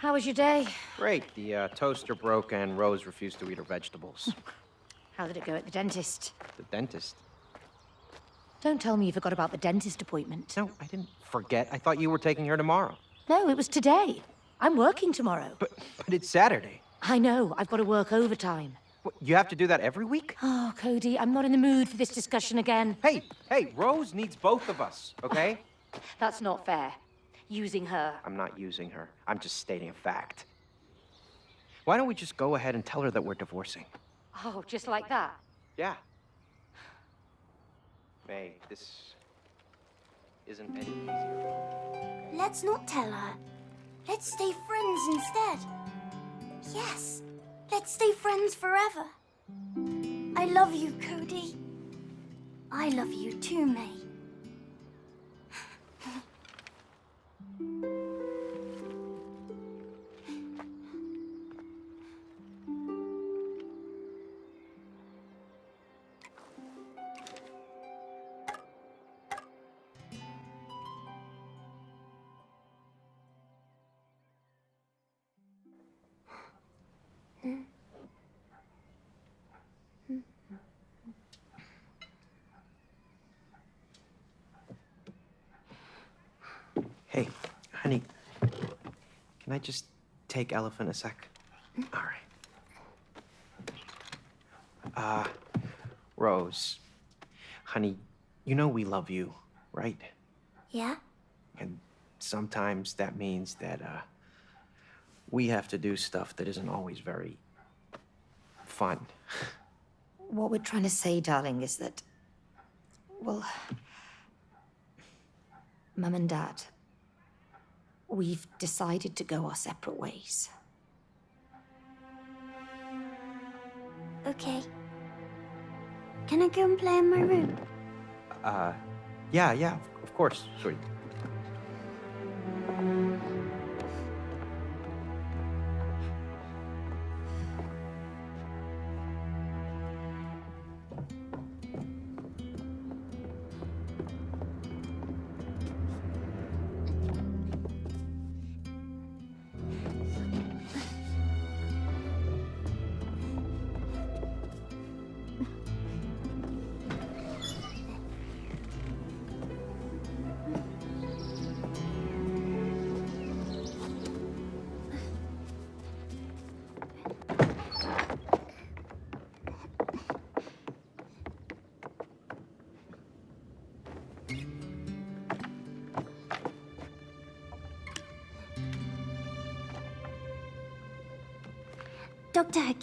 How was your day? Great. The uh, toaster broke and Rose refused to eat her vegetables. How did it go at the dentist? the dentist. Don't tell me you forgot about the dentist appointment. No, I didn't forget. I thought you were taking her tomorrow. No, it was today. I'm working tomorrow. But but it's Saturday. I know, I've got to work overtime. What, you have to do that every week? Oh, Cody, I'm not in the mood for this discussion again. Hey, hey, Rose needs both of us, okay? That's not fair. Using her. I'm not using her. I'm just stating a fact. Why don't we just go ahead and tell her that we're divorcing? Oh, just like that? Yeah. May, this isn't any easier. Let's not tell her. Let's stay friends instead. Yes, let's stay friends forever. I love you, Cody. I love you too, May. Take Elephant a sec? All right. Uh, Rose, honey, you know we love you, right? Yeah? And sometimes that means that, uh, we have to do stuff that isn't always very fun. What we're trying to say, darling, is that. Well. Mum and Dad. We've decided to go our separate ways. Okay. Can I go and play in my room? Uh, yeah, yeah, of course, sweet.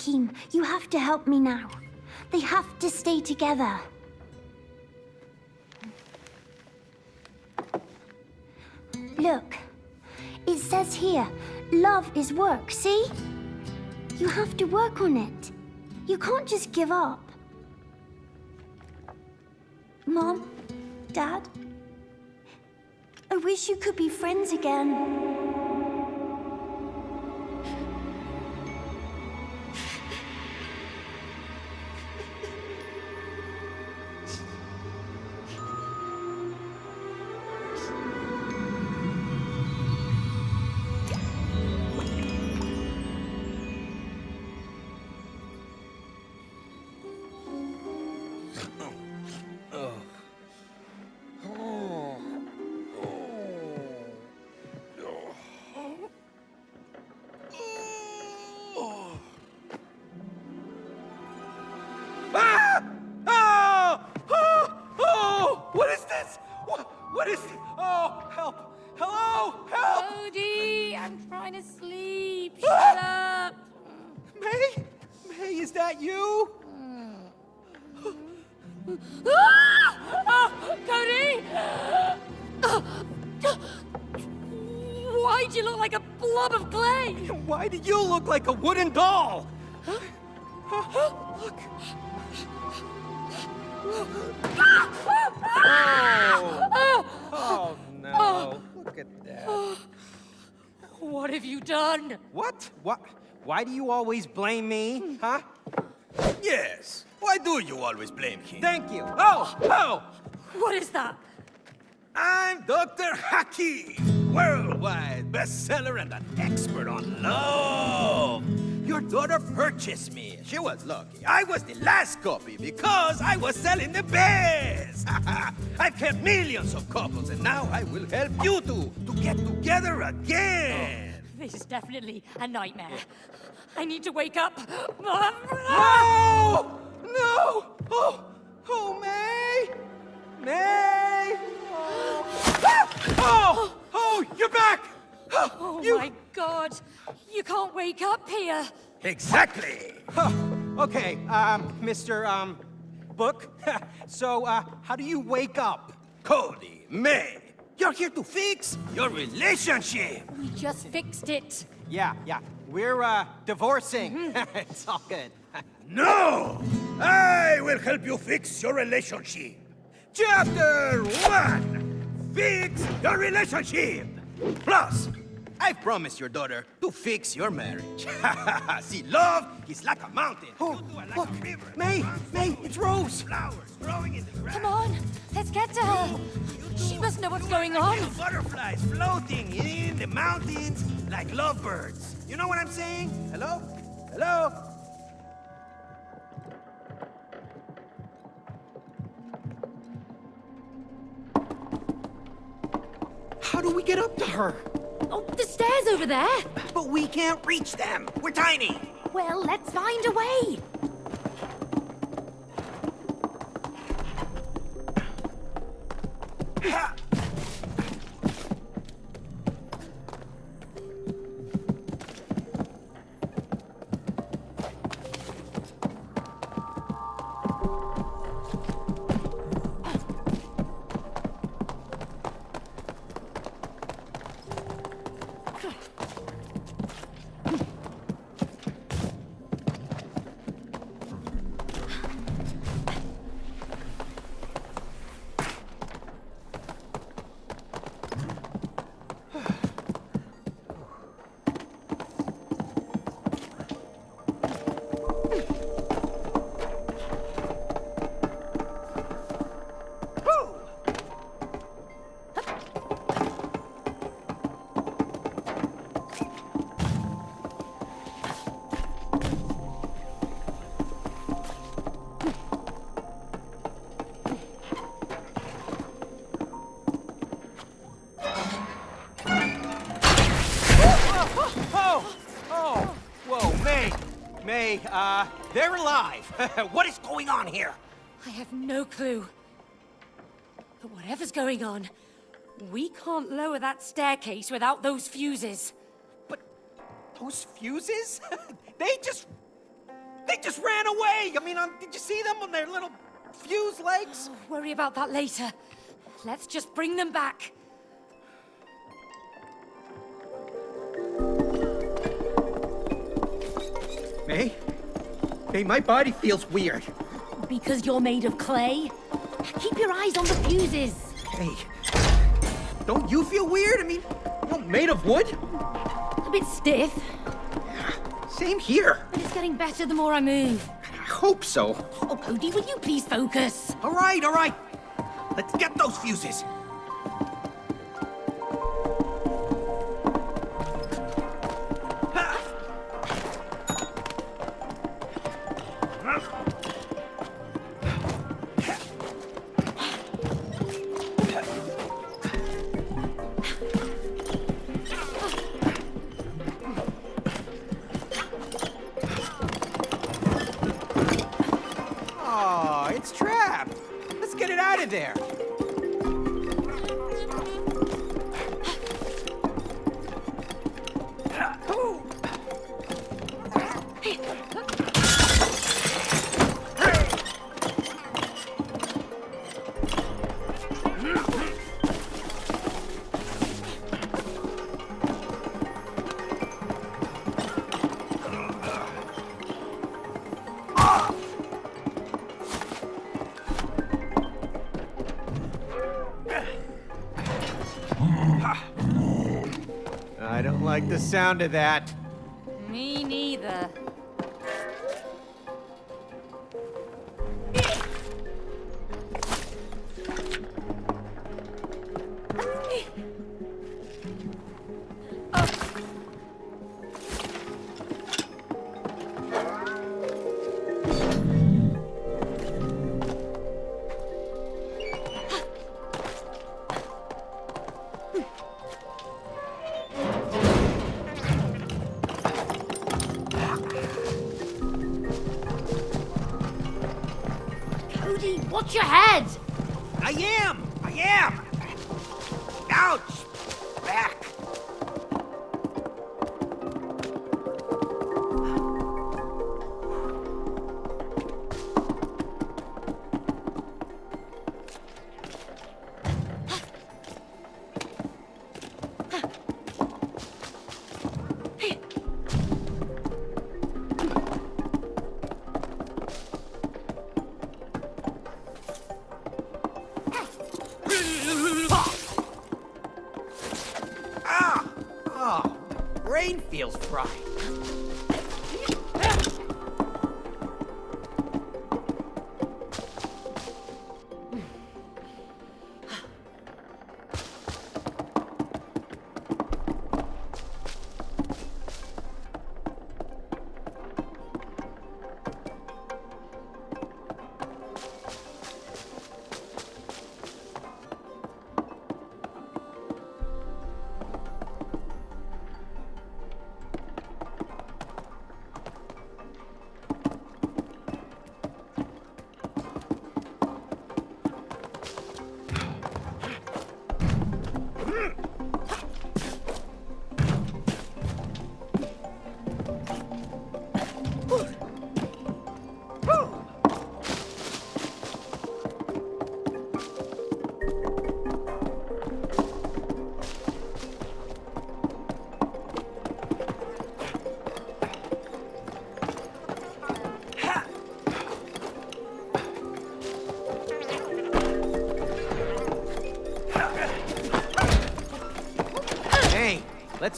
Hakim, you have to help me now. They have to stay together. Look, it says here, love is work, see? You have to work on it. You can't just give up. Mom, Dad, I wish you could be friends again. What, is it? Oh, help! Hello! Help! Cody, I'm trying to sleep. Ah! Shut Ah! up. May? May, is that you? Oh, Cody! Why'd you look like a blob of clay? Why do you look like a wooden doll? What? What? Why do you always blame me? Huh? Yes. Why do you always blame him? Thank you. Oh! Oh! What is that? I'm Dr. Hakim, worldwide bestseller and an expert on love. Your daughter purchased me. She was lucky. I was the last copy because I was selling the best. I've helped millions of couples, and now I will help you two to get together again. This is definitely a nightmare. I need to wake up. No! No! Oh, oh, May! May! Oh, oh, oh you're back! Oh you... my god! You can't wake up here! Exactly! Huh. Okay, um, Mr. Um, Book. so, uh, how do you wake up? Cody, May, you're here to fix your relationship. We just fixed it. Yeah, yeah. We're, uh, divorcing. it's all good. No! I will help you fix your relationship. Chapter 1 Fix your relationship. Plus, I promised your daughter to fix your marriage. See, love is like a mountain. Oh, You two are like look, a river. May, May, it's Rose. Flowers growing in the grass. Come on, let's get to her. She must know what's going on. Butterflies floating in the mountains like lovebirds. You know what I'm saying? Hello? Hello? How do we get up to her? Oh, the stairs over there. But we can't reach them. We're tiny. Well, let's find a way. Oh, uh, they're alive. what is going on here? I have no clue. But whatever's going on, we can't lower that staircase without those fuses. But those fuses? they just, they just ran away. I mean, um, did you see them on their little fuse legs? Worry about that later. Let's just bring them back. May, May, my body feels weird. Because you're made of clay? Keep your eyes on the fuses. Hey, don't you feel weird? I mean, you're made of wood. A bit stiff, Same here. but it's getting better the more I move. I hope so. Oh, Cody, will you please focus? All right, all right. Let's get those fuses. Sound of that. Watch your head!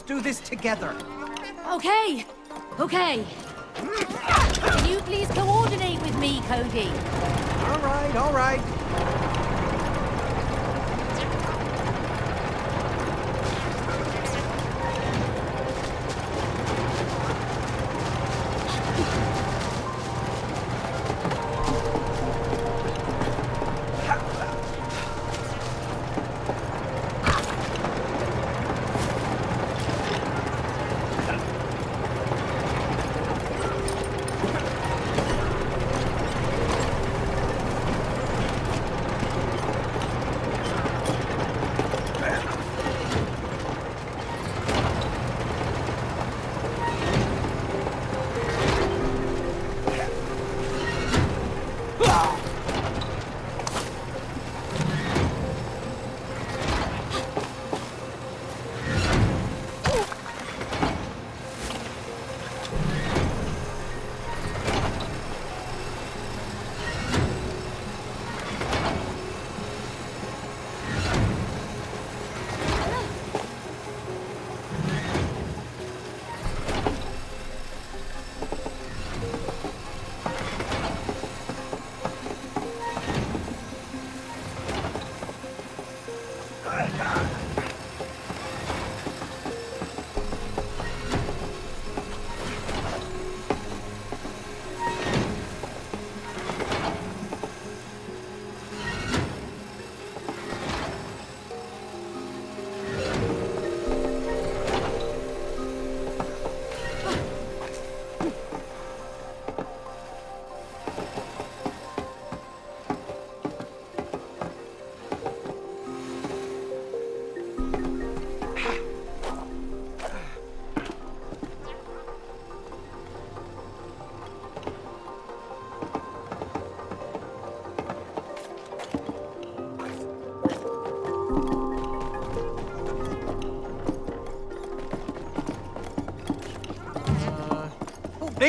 Do this together. Okay, okay. Can you please coordinate with me, Cody? All right, all right.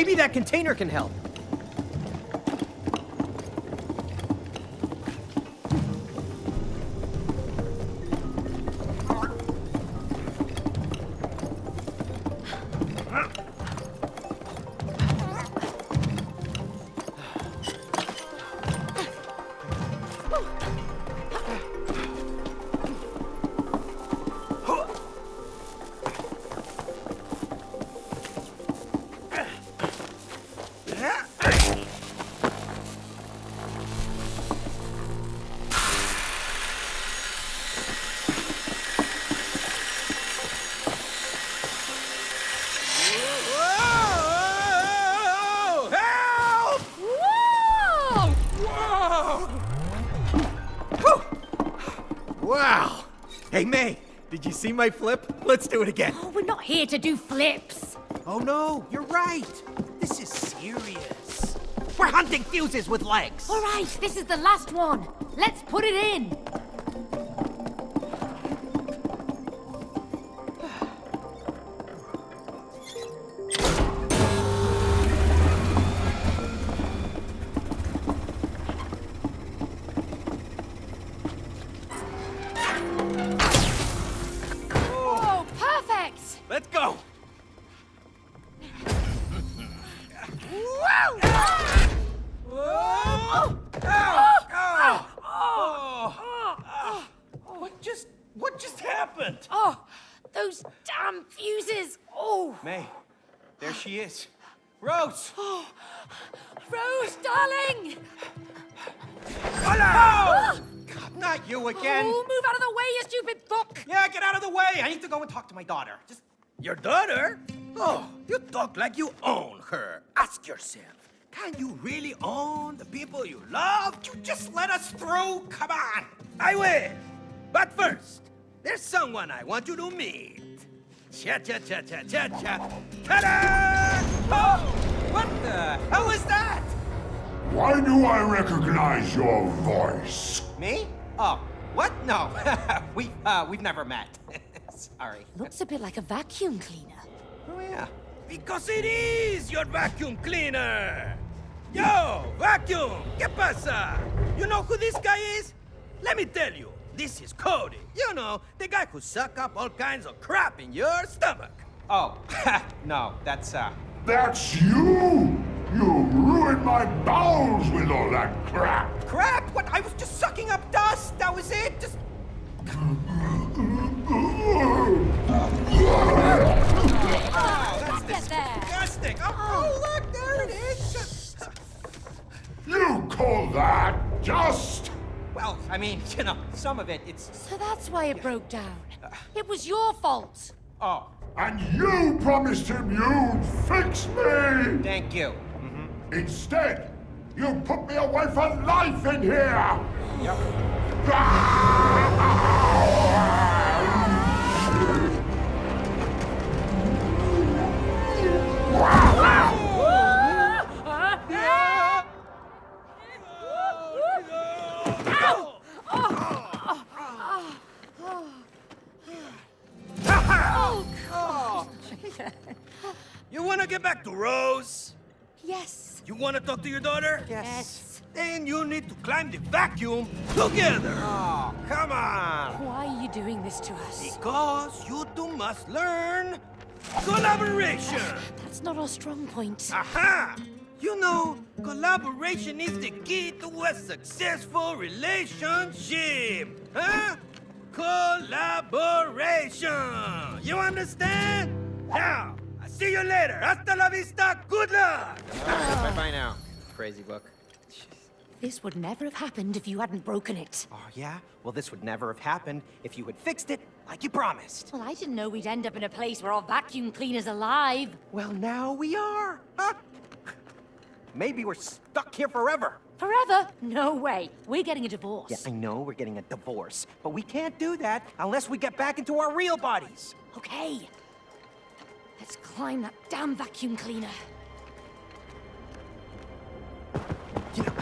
Maybe that container can help. Did you see my flip? Let's do it again. Oh, we're not here to do flips. Oh no, you're right. This is serious. We're hunting fuses with legs. All right, this is the last one. Let's put it in. Happened? Oh, those damn fuses! Oh, May, there she is. Rose! Oh, Rose, darling! Hello! Ah! God, not you again. Oh, move out of the way, you stupid book! Yeah, get out of the way. I need to go and talk to my daughter. Just Your daughter? Oh, you talk like you own her. Ask yourself, can you really own the people you love? you just let us through. Come on. I will. But first, there's someone I want you to meet. Cha cha cha cha cha cha. Ta-da! Oh, what the hell is that? Why do I recognize your voice? Me? Oh, what? No, we uh, we've never met. Sorry. Looks a bit like a vacuum cleaner. Oh yeah. Because it is your vacuum cleaner. Yo, vacuum, ¿qué pasa? You know who this guy is? Let me tell you, this is Cody. You know, the guy who suck up all kinds of crap in your stomach. Oh, no, that's uh. That's you! You ruined my bowels with all that crap! Crap! What? I was just sucking up dust. That was it. Just. Oh, that's Get there! disgusting. Oh, look, there it is. You call that just? Well, I mean, you know, some of it, it's. So that's why it broke down. Uh. It was your fault. Oh, And you promised him you'd fix me! thank you. Mm-hmm. Instead, you put me away for life in here! Yep. Ah! You wanna get back to Rose? Yes. You wanna talk to your daughter? Yes. Then you need to climb the vacuum together. Ah. Oh, come on. Why are you doing this to us? Because you two must learn collaboration. That's not our strong point. Aha! You know, collaboration is the key to a successful relationship. Huh? Collaboration. You understand? Now, I see you later. Hasta la vista. Good luck. bye bye now, crazy book. This would never have happened if you hadn't broken it. Oh, yeah? Well, this would never have happened if you had fixed it like you promised. Well, I didn't know we'd end up in a place where our vacuum cleaner's alive. Well, now we are. Huh? Maybe we're stuck here forever. Forever? No way. We're getting a divorce. Yeah, I know we're getting a divorce, but we can't do that unless we get back into our real bodies. Okay. Let's climb that damn vacuum cleaner. You know,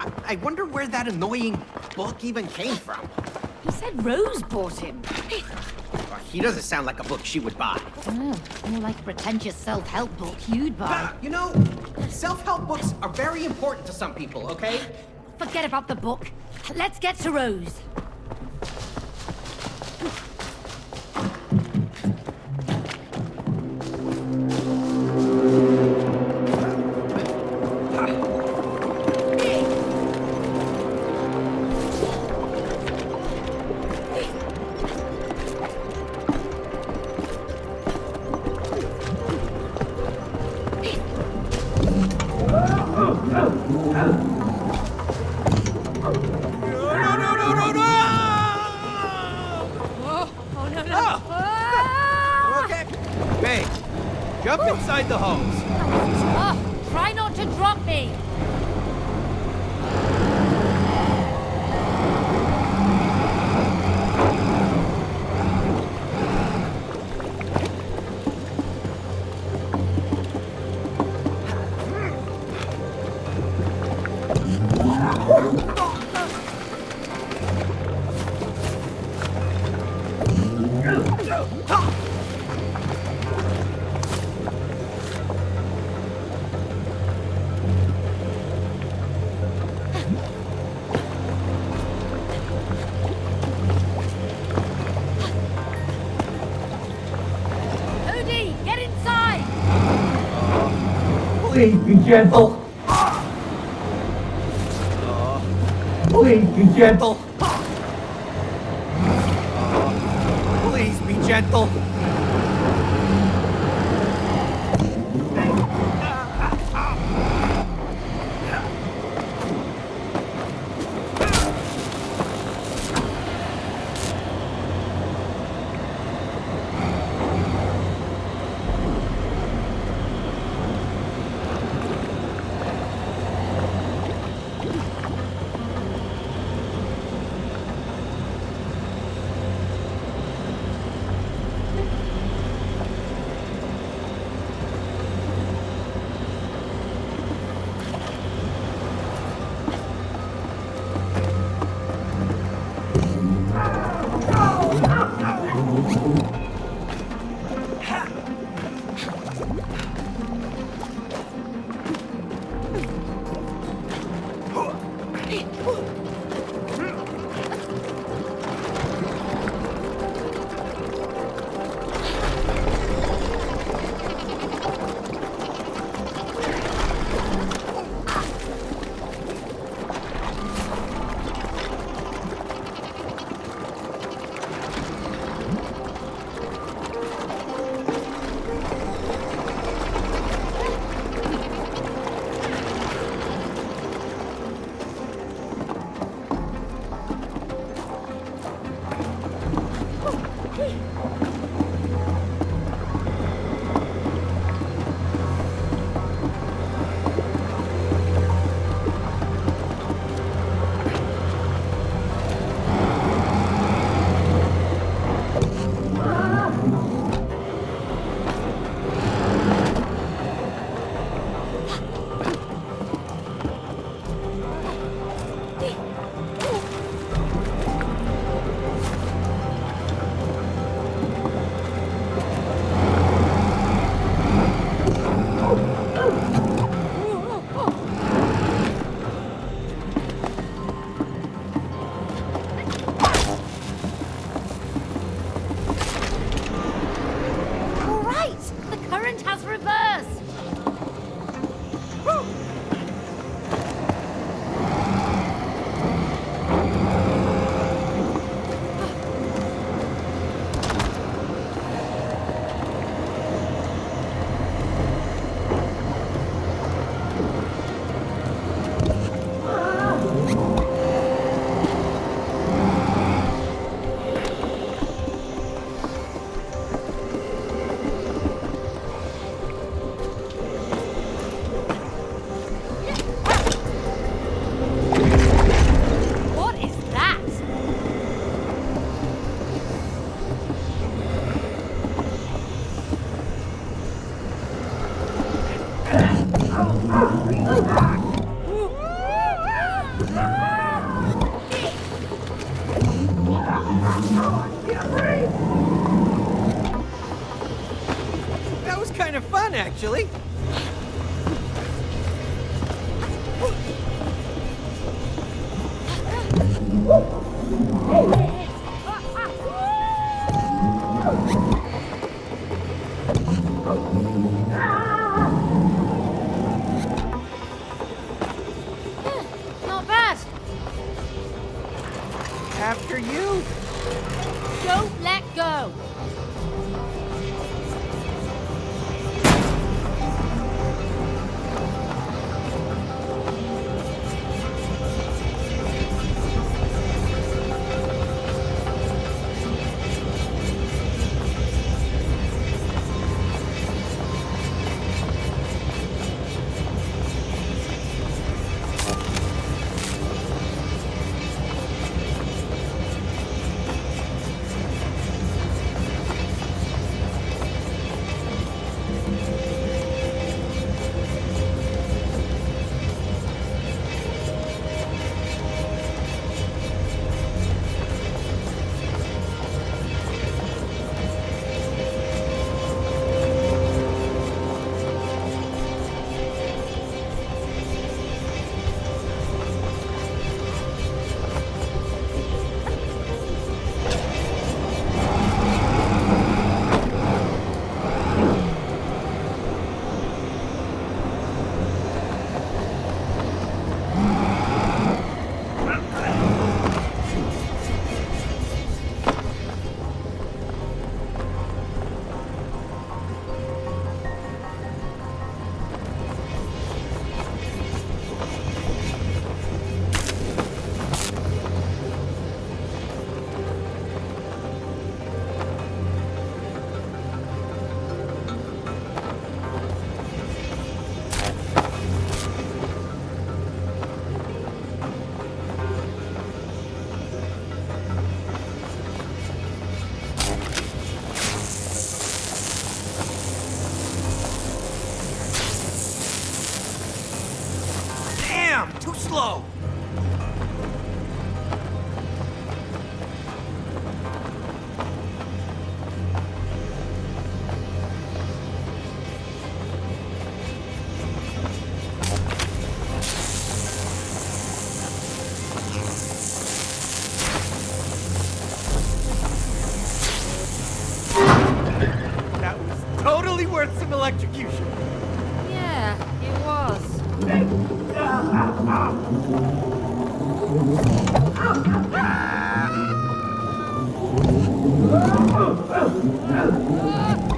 I, I wonder where that annoying book even came from. He said Rose bought him. Well, he doesn't sound like a book she would buy. Oh, more like a pretentious self-help book you'd buy. Ah, you know, self-help books are very important to some people, okay? Forget about the book. Let's get to Rose. Please be gentle. Please be gentle. Please be gentle. Totally worth some electrocution. Yeah, it was.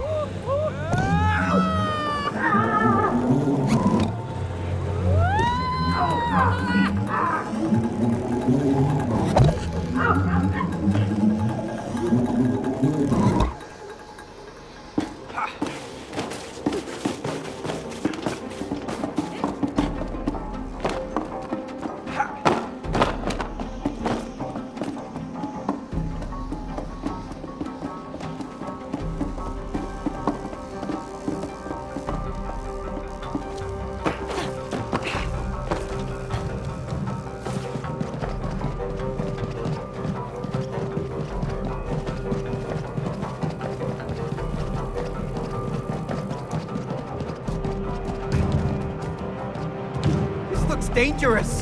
dangerous.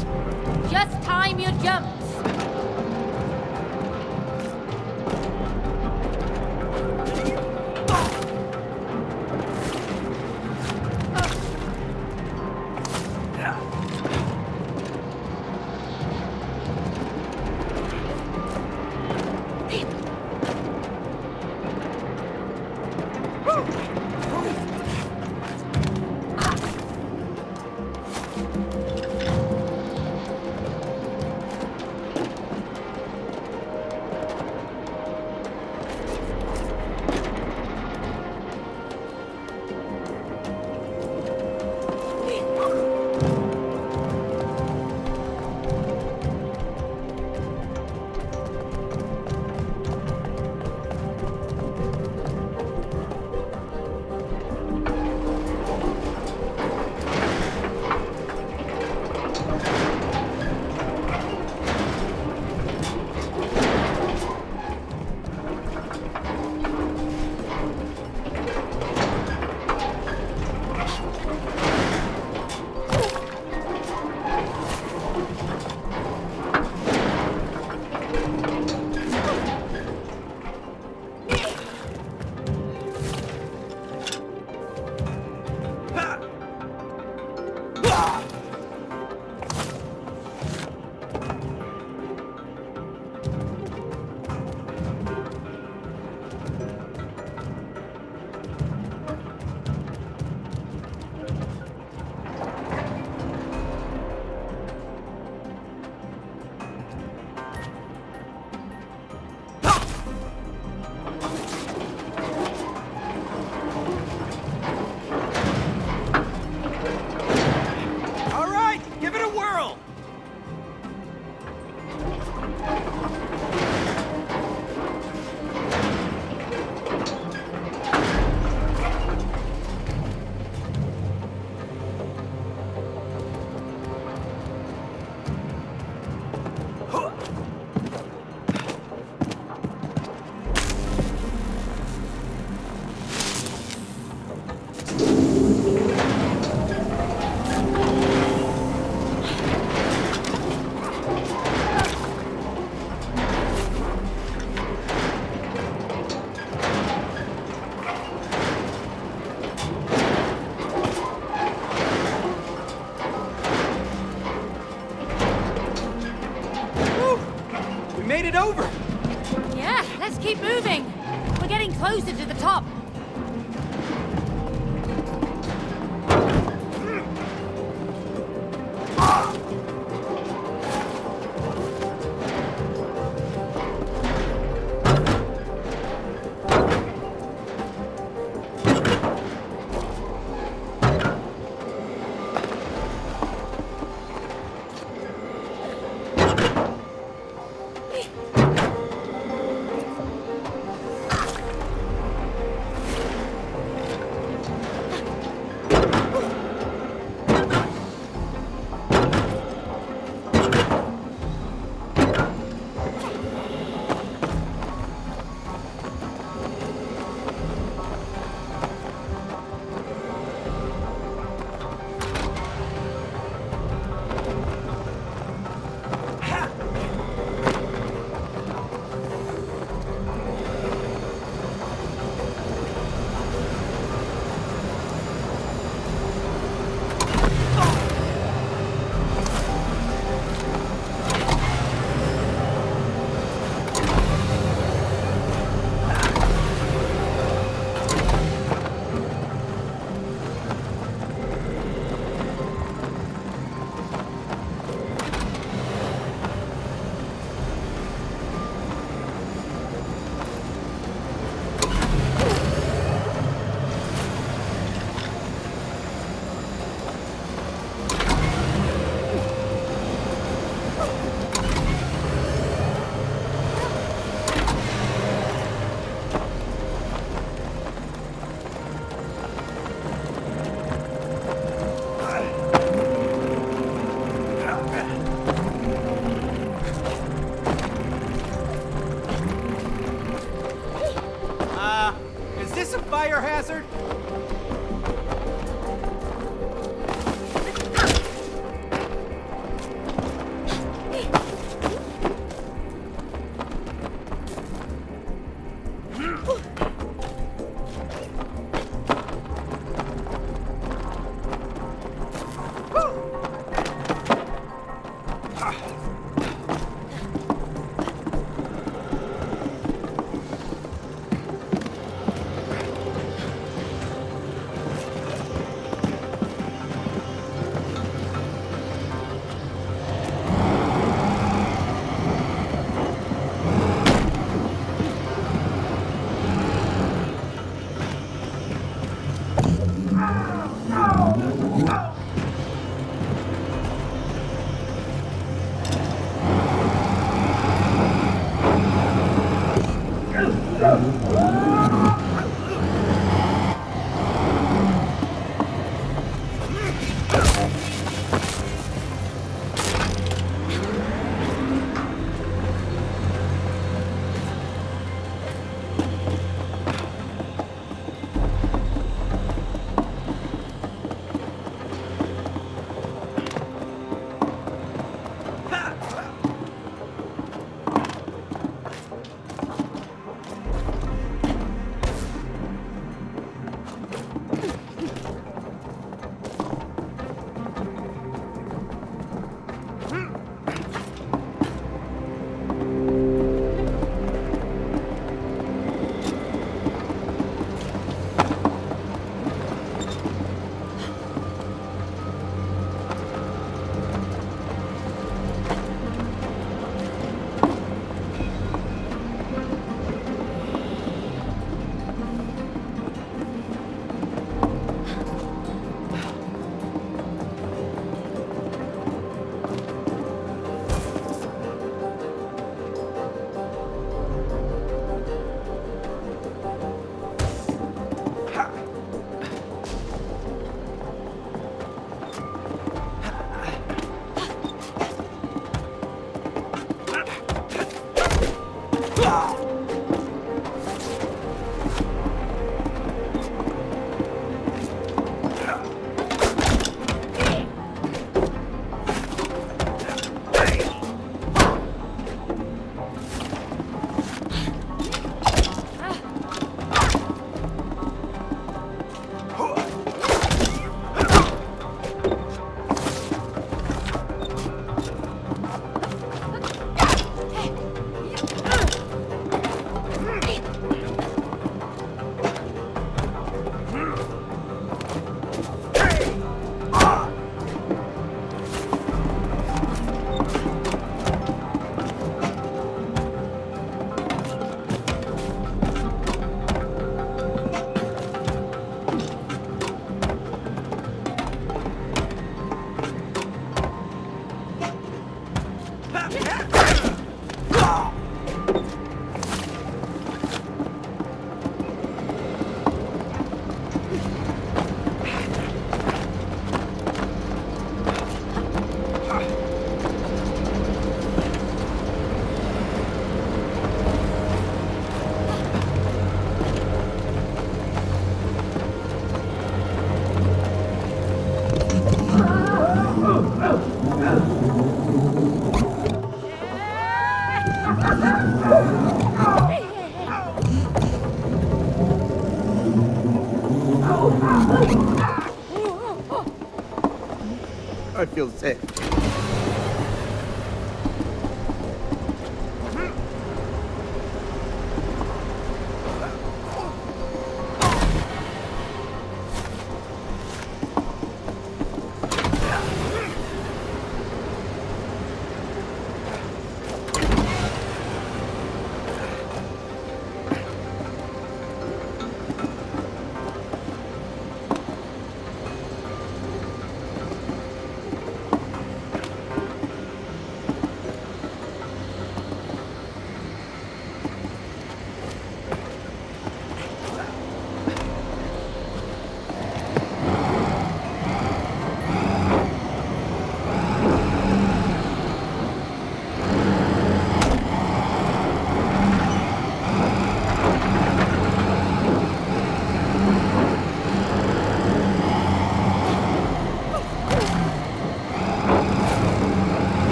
Feel sick.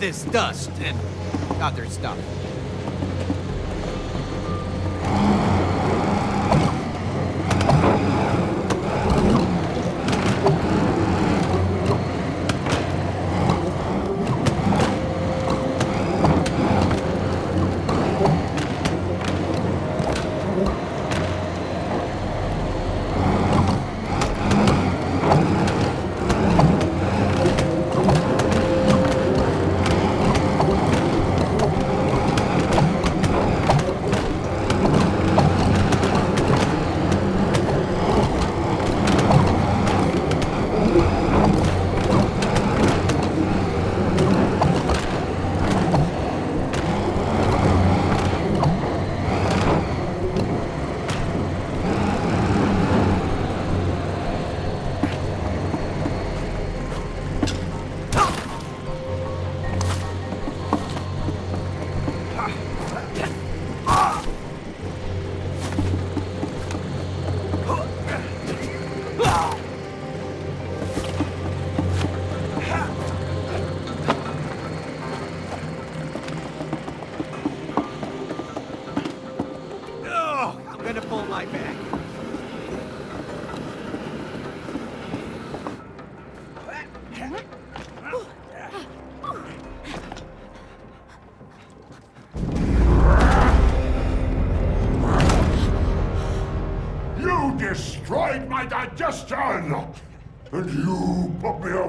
This dust and other stuff.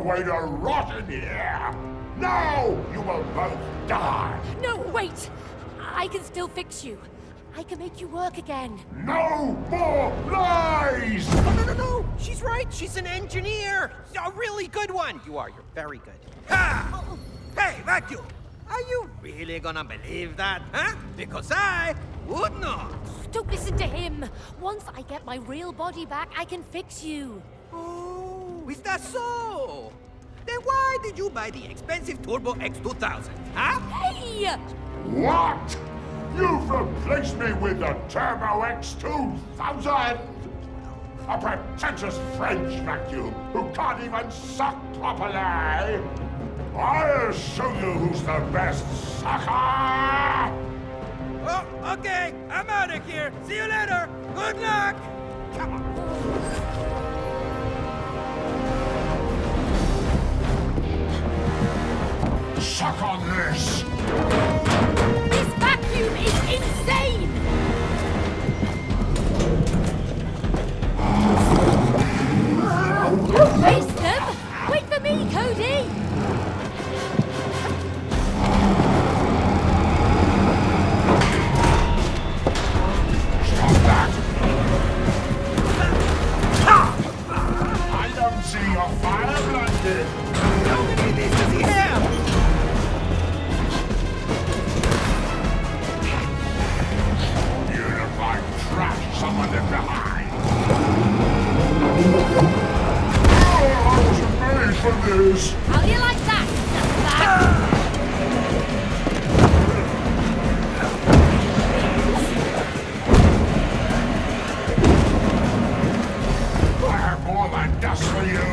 Put me away to rot in here! Now you will both die! No, wait! I can still fix you. I can make you work again. No more lies! Oh, no, no, no! She's right! She's an engineer! A really good one! You are, you're very good. Ha! Hey, vacuum! Are you really gonna believe that, huh? Because I would not! Don't listen to him. Once I get my real body back, I can fix you. Oh, is that so? Then why did you buy the expensive Turbo X2000, huh? Hey! What? You've replaced me with the Turbo X2000! A pretentious French vacuum who can't even suck properly! I'll show you who's the best sucker! Oh, okay, I'm out of here. See you later. Good luck. Come on. Suck on this! This vacuum is insane! Face them! Wait for me, Cody! Stop that! I don't see your fire blinded! For this! How do you like that? That- I have more than dust for you!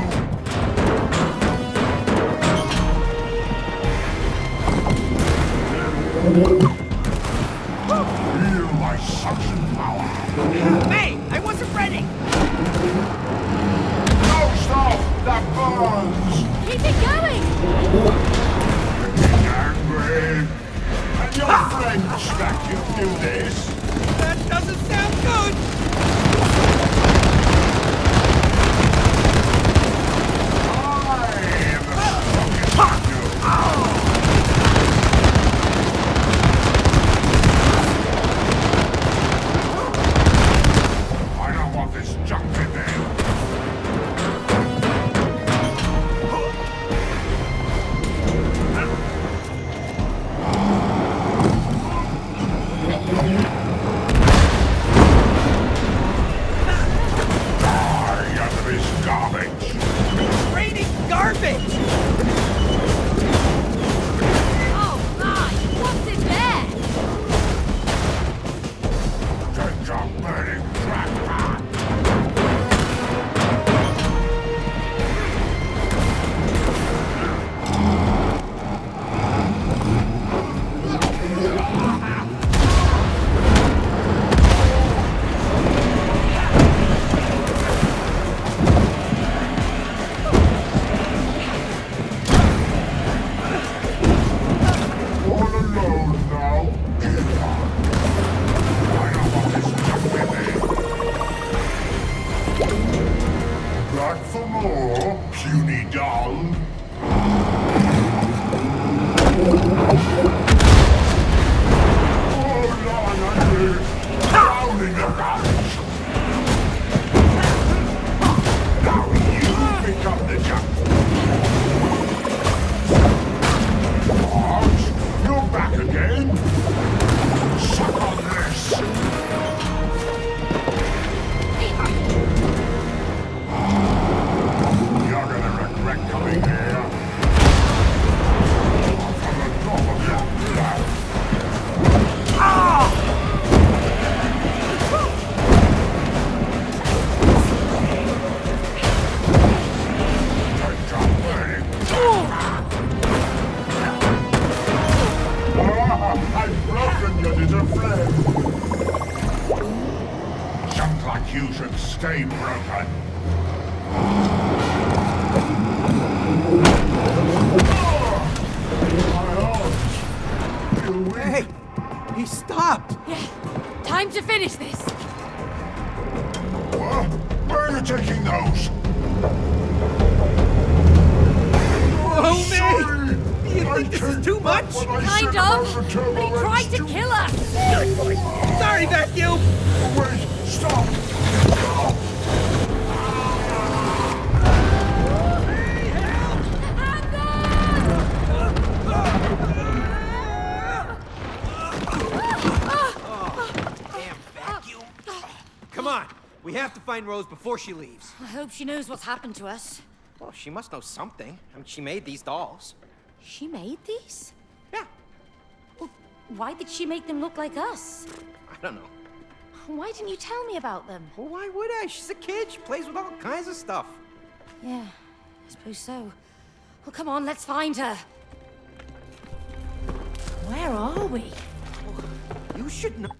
Sorry, Vacuum! Wait, stop! Damn vacuum! Come on, we have to find Rose before she leaves. I hope she knows what's happened to us. Well, she must know something. I mean, she made these dolls. She made these? Why did she make them look like us? I don't know. Why didn't you tell me about them? Well, why would I? She's a kid. She plays with all kinds of stuff. Yeah, I suppose so. Well, come on, let's find her. Where are we? Oh, you should know.